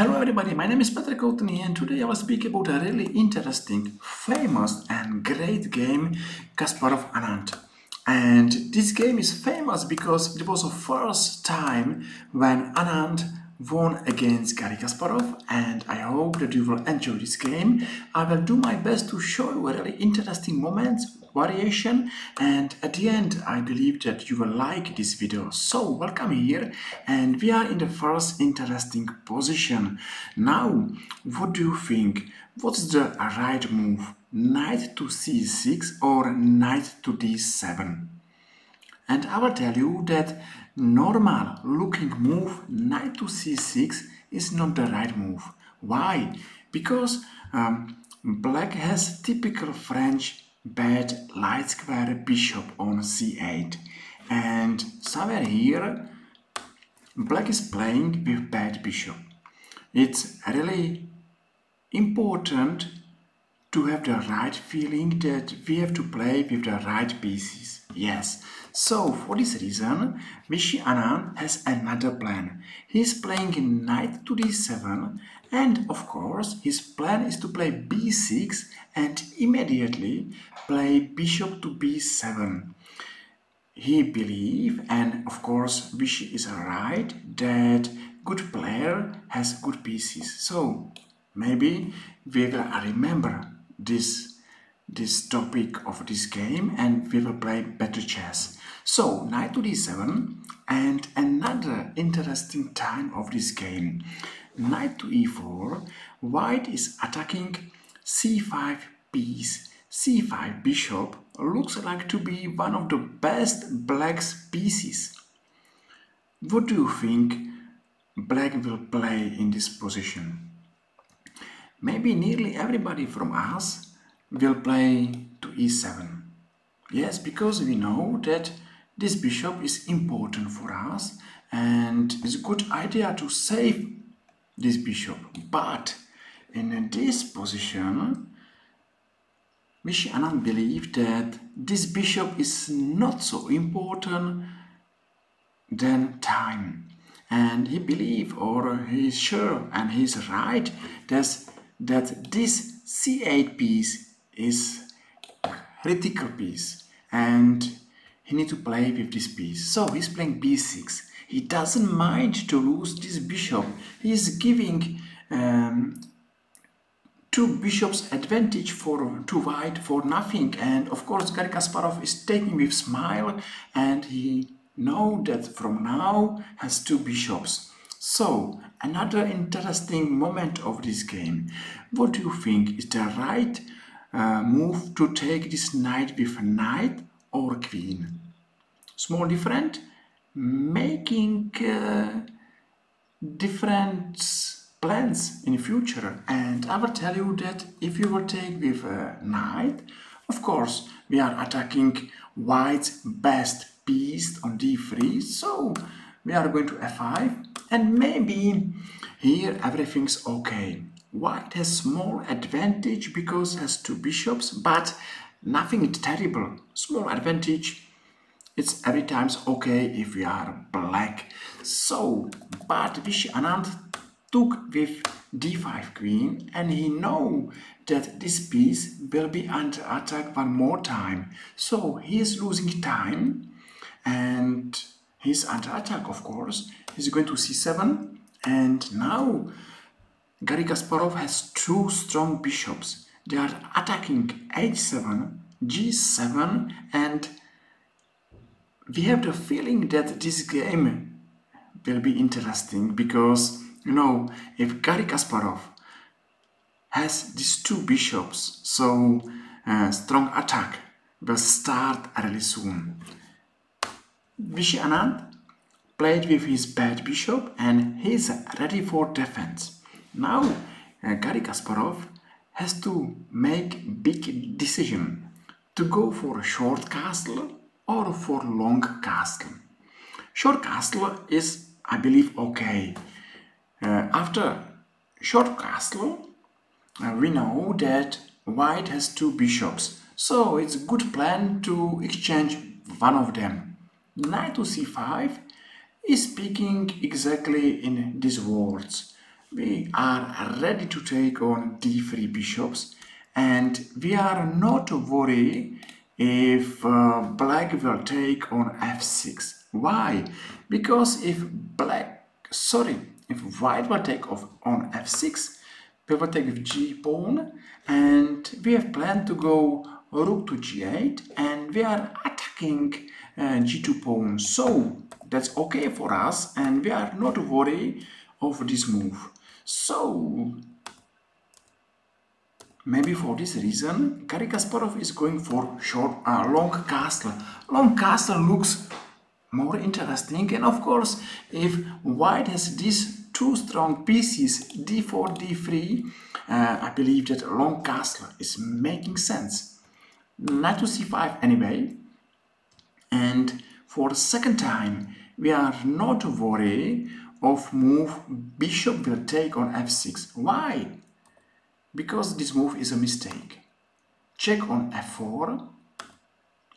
Hello everybody, my name is Patrick Courtney and today I will speak about a really interesting, famous and great game Kasparov Anand. And this game is famous because it was the first time when Anand won against Garry Kasparov and I hope that you will enjoy this game. I will do my best to show you really interesting moments, variation and at the end I believe that you will like this video. So welcome here and we are in the first interesting position. Now what do you think? What's the right move? Knight to c6 or knight to d7? And I will tell you that normal looking move knight to c6 is not the right move. Why? Because um, black has typical French bad light square bishop on c8 and somewhere here black is playing with bad bishop. It's really important to have the right feeling that we have to play with the right pieces. Yes, so for this reason, Vishy Anand has another plan. He's playing knight to d7 and of course his plan is to play b6 and immediately play bishop to b7. He believes, and of course Vishy is right that good player has good pieces. So maybe we will remember this this topic of this game and we will play better chess. So knight to d7 and another interesting time of this game. Knight to e4, white is attacking c5 piece. c5 bishop looks like to be one of the best black's pieces. What do you think black will play in this position? Maybe nearly everybody from us will play to e7. Yes, because we know that this bishop is important for us and it's a good idea to save this bishop. But in this position, Vishy Anand believed that this bishop is not so important than time. And he believed, or he's sure, and he's right, that, that this c8 piece is critical piece. And he need to play with this piece. So he's playing b6. He doesn't mind to lose this bishop. He's giving um, two bishops advantage for two white for nothing. And of course, Garry Kasparov is taking with smile and he know that from now has two bishops. So, another interesting moment of this game. What do you think is the right uh, move to take this knight with knight or queen? small different making uh, different plans in future and I will tell you that if you will take with a knight of course we are attacking white's best piece on d3 so we are going to f5 and maybe here everything's okay white has small advantage because has two bishops but nothing terrible small advantage it's every times okay if we are black. So, but Vishy Anand took with d5 queen and he know that this piece will be under attack one more time. So he is losing time and he's under attack of course. He's going to c7 and now Garry Kasparov has two strong bishops. They are attacking h7, g7 and we have the feeling that this game will be interesting because, you know, if Garry Kasparov has these two bishops, so uh, strong attack will start really soon. Vishy Anand played with his bad bishop and he's ready for defense. Now uh, Garry Kasparov has to make big decision to go for a short castle or for long castle. Short castle is, I believe, okay. Uh, after short castle, uh, we know that white has two bishops, so it's a good plan to exchange one of them. Knight to c5 is speaking exactly in these words. We are ready to take on d3 bishops. And we are not worried if uh, black will take on f6 why? Because if black sorry if white will take off on f6 we will take g pawn and we have planned to go rook to g8 and we are attacking uh, g2 pawn. So that's okay for us and we are not worried of this move so maybe for this reason Garry Kasparov is going for short uh, long castle long castle looks more interesting. And of course if white has these two strong pieces d4 d3 uh, I believe that long castle is making sense. Knight to c5 anyway. And for the second time we are not worried of move bishop will take on f6 why? Because this move is a mistake. Check on f4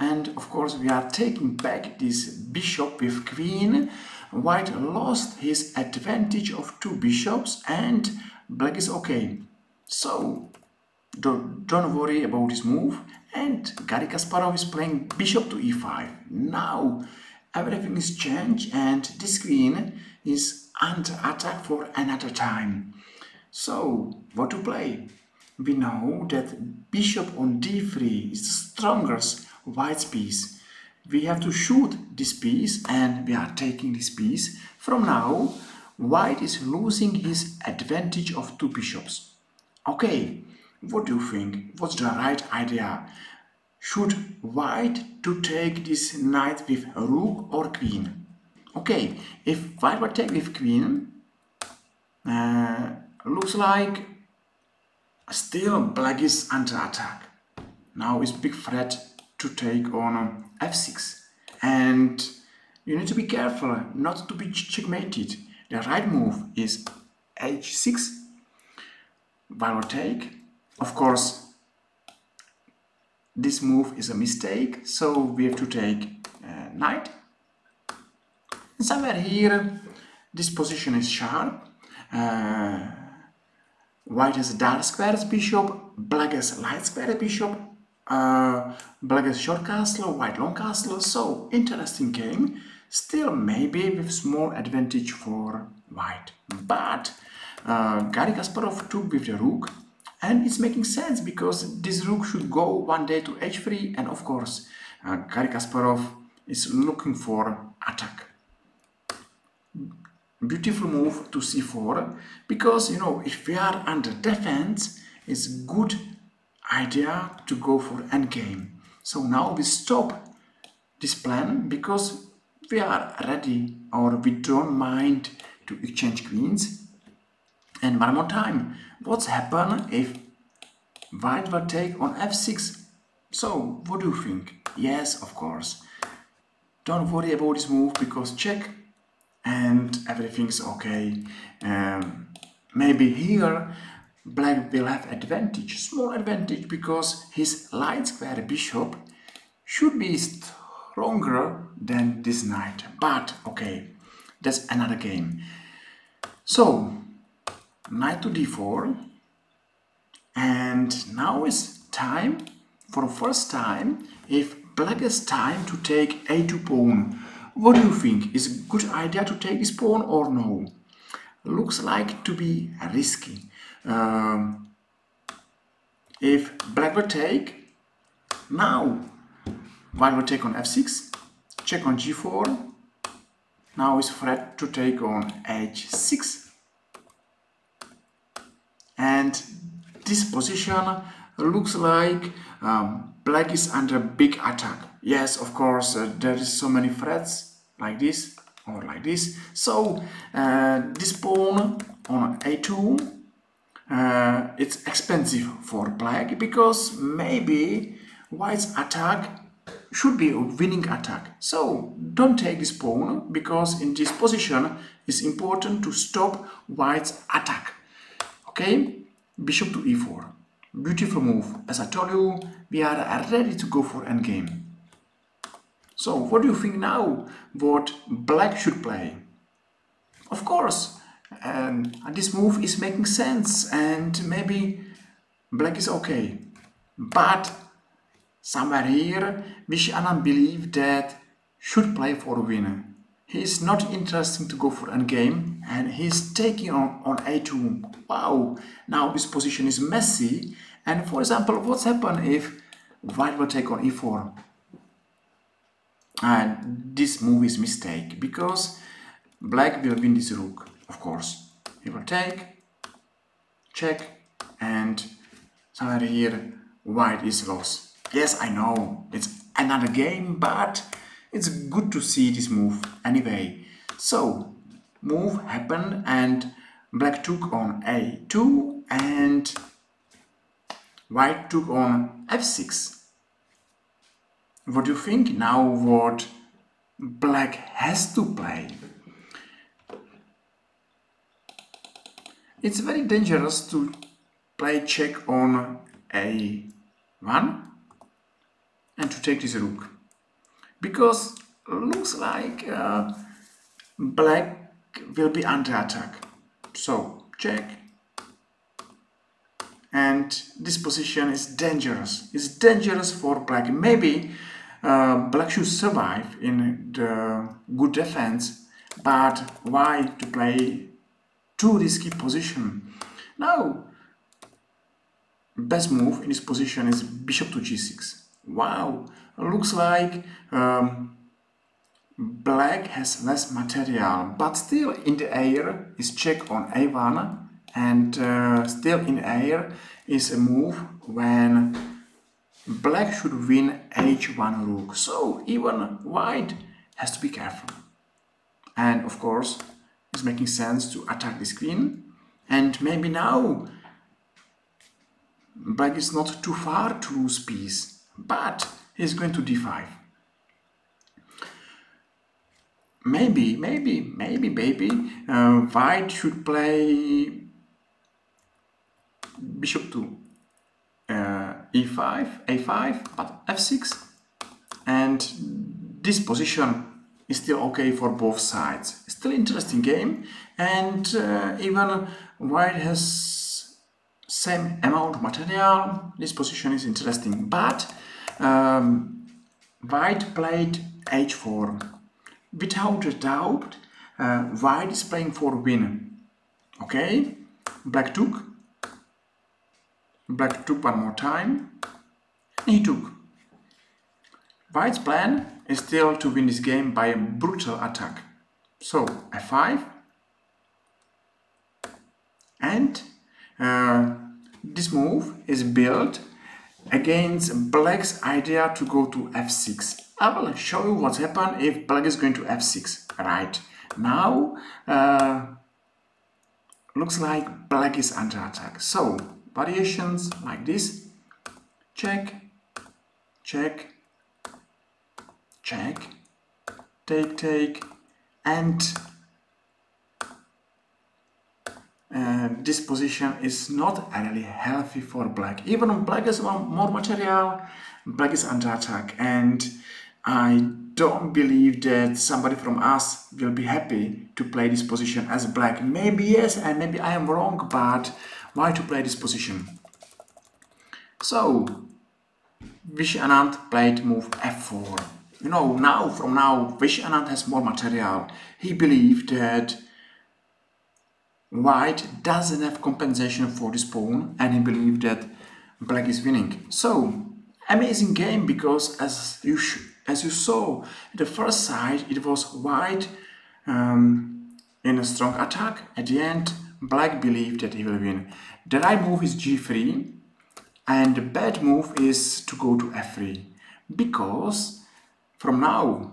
and of course we are taking back this bishop with queen. White lost his advantage of two bishops and black is okay. So don't, don't worry about this move. And Garry Kasparov is playing bishop to e5 now everything is changed and this queen is under attack for another time so what to play we know that bishop on d3 is the strongest white piece. We have to shoot this piece and we are taking this piece. From now, white is losing his advantage of two bishops. Okay, what do you think? What's the right idea? Should white to take this knight with rook or queen? Okay, if white would take with queen, uh, looks like still black is under attack. Now is big threat to take on f6 and you need to be careful not to be checkmated the right move is h6 while take of course this move is a mistake so we have to take uh, knight. Somewhere here this position is sharp. Uh, white has dark squares bishop black has light square bishop. Uh, black has short castle, white long castle, so interesting game. Still maybe with small advantage for white. But uh, Garry Kasparov took with the rook and it's making sense because this rook should go one day to h3 and of course uh, Garry Kasparov is looking for attack. Beautiful move to c4 because you know if we are under defense it's good idea to go for endgame. So now we stop this plan because we are ready or we don't mind to exchange queens. And one more time, what's happen if white will take on f6? So, what do you think? Yes, of course. Don't worry about this move because check and everything's okay. Um, maybe here black will have advantage, small advantage, because his light square bishop should be stronger than this knight. But, okay, that's another game. So, knight to d4, and now is time, for the first time, if black has time to take a2 pawn. What do you think? Is a good idea to take this pawn or no? Looks like to be risky. Um, if black will take, now white will take on f6, check on g4, now is threat to take on h6 and this position looks like um, black is under big attack yes of course uh, there is so many threats like this or like this so uh, this pawn on a2 uh, it's expensive for black because maybe white's attack should be a winning attack. So don't take this pawn because in this position it's important to stop white's attack. Okay, bishop to e4. Beautiful move. As I told you, we are ready to go for endgame. So what do you think now what black should play? Of course, and this move is making sense and maybe black is okay but somewhere here Vishy Anand believe that should play for winner he is not interested to go for endgame and he's taking on, on a2 wow. Now this position is messy and for example what's happen if white will take on e4 and this move is mistake because black will win this rook of course. He will take check and somewhere here white is lost yes i know it's another game but it's good to see this move anyway. So move happened and black took on a2 and white took on f6 what do you think now what black has to play? It's very dangerous to play check on a1 and to take this rook because looks like uh, black will be under attack. So check and this position is dangerous. It's dangerous for black. Maybe uh, black should survive in the good defense, but why to play too risky position? Now, best move in this position is bishop to g6. Wow, looks like um, black has less material, but still in the air is check on a1 and uh, still in air is a move when black should win h1 rook. So even white has to be careful. And of course, it's making sense to attack this queen. And maybe now black is not too far to lose piece, but he's going to d5. Maybe, maybe, maybe, maybe uh, white should play bishop to uh, e5, a5, but f6. And this position is still okay for both sides. Still interesting game and uh, even white has same amount of material. This position is interesting, but um, white played h4. Without a doubt, uh, white is playing for win. Okay, black took, Black took one more time. He took. White's plan is still to win this game by a brutal attack. So f5 and uh, this move is built against black's idea to go to f6. I will show you what's happened if black is going to f6. Right, now uh, looks like black is under attack. So variations like this check check check take take and uh, this position is not really healthy for black even black has more material black is under attack and I don't believe that somebody from us will be happy to play this position as black maybe yes and maybe I am wrong but why to play this position. So, Vishy Anand played move f4. You know, now, from now, Vishy Anand has more material. He believed that white doesn't have compensation for this pawn and he believed that black is winning. So, amazing game because as you as you saw, the first side it was white um, in a strong attack. At the end, black believed that he will win. The right move is g3 and the bad move is to go to f3 because from now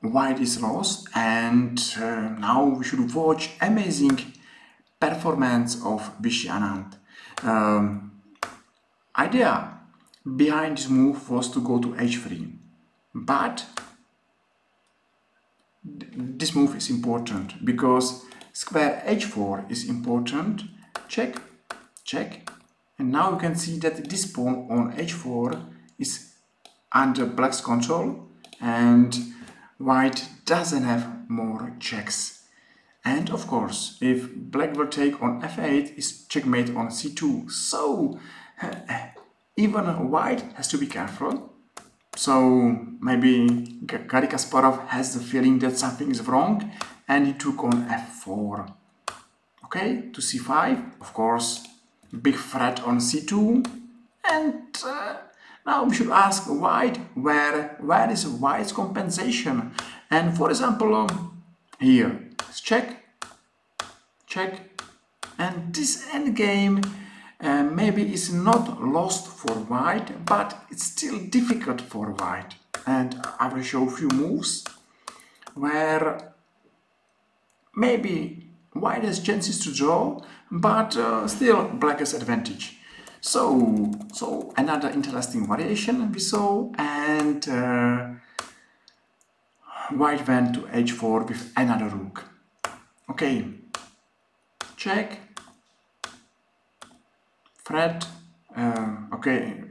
white is lost and uh, now we should watch amazing performance of Vishy Anand. Um, idea behind this move was to go to h3 but this move is important because Square h4 is important. Check, check. And now you can see that this pawn on h4 is under black's control and white doesn't have more checks. And of course, if black will take on f8, is checkmate on c2. So even white has to be careful. So maybe Garry Kasparov has the feeling that something is wrong and he took on f4. Okay, to c5, of course, big threat on c2. And uh, now we should ask white, where, where is white's compensation? And for example, um, here, check, check, and this endgame uh, maybe is not lost for white, but it's still difficult for white. And I will show a few moves where maybe white has chances to draw, but uh, still black has advantage. So, so another interesting variation we saw, and uh, white went to h4 with another rook. Okay, check, threat, uh, okay,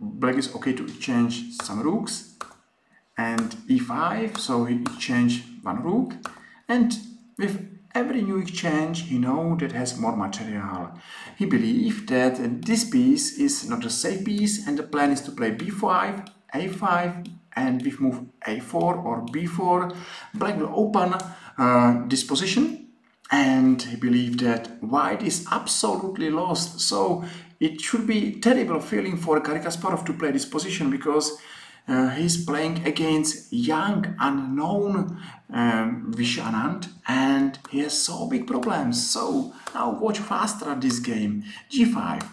black is okay to exchange some rooks, and e5, so he exchanged one rook, and with every new exchange he know that has more material. He believed that this piece is not a safe piece and the plan is to play b5, a5 and with move a4 or b4 black will open uh, this position and he believed that white is absolutely lost. So it should be terrible feeling for Garry Kasparov to play this position because uh, he's playing against young unknown um, and he has so big problems. So now watch faster this game. G5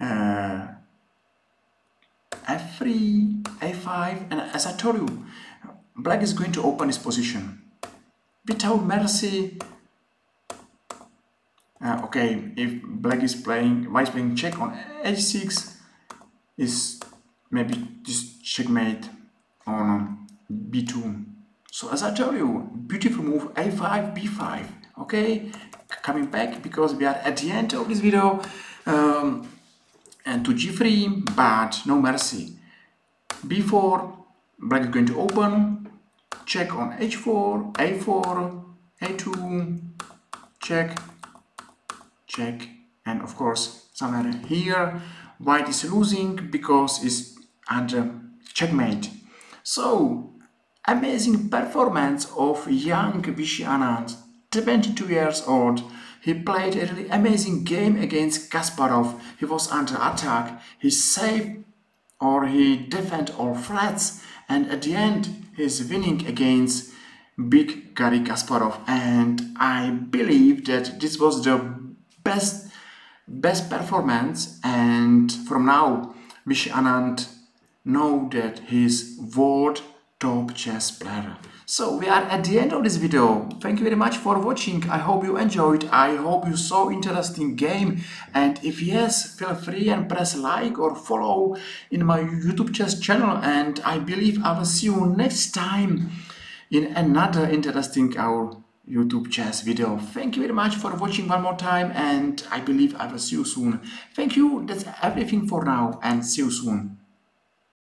uh, f3, a5, and as I told you, black is going to open his position. Without mercy, uh, okay, if black is playing, white is playing check on h6, is maybe just checkmate on b2. So as I told you, beautiful move a5, b5, okay? Coming back because we are at the end of this video. Um, and to g3 but no mercy b4 black is going to open check on h4 a4 a2 check check. And of course somewhere here white is losing? Because it's under checkmate. So amazing performance of young Vishy Anand. 22 years old. He played a really amazing game against Kasparov. He was under attack. He saved or he defended all threats and at the end he's winning against big Garry Kasparov. And I believe that this was the best best performance. And from now Vishy Anand know that his world top chess player. So we are at the end of this video. Thank you very much for watching. I hope you enjoyed. I hope you saw interesting game. And if yes, feel free and press like or follow in my YouTube chess channel. And I believe I will see you next time in another interesting our YouTube chess video. Thank you very much for watching one more time and I believe I will see you soon. Thank you. That's everything for now and see you soon.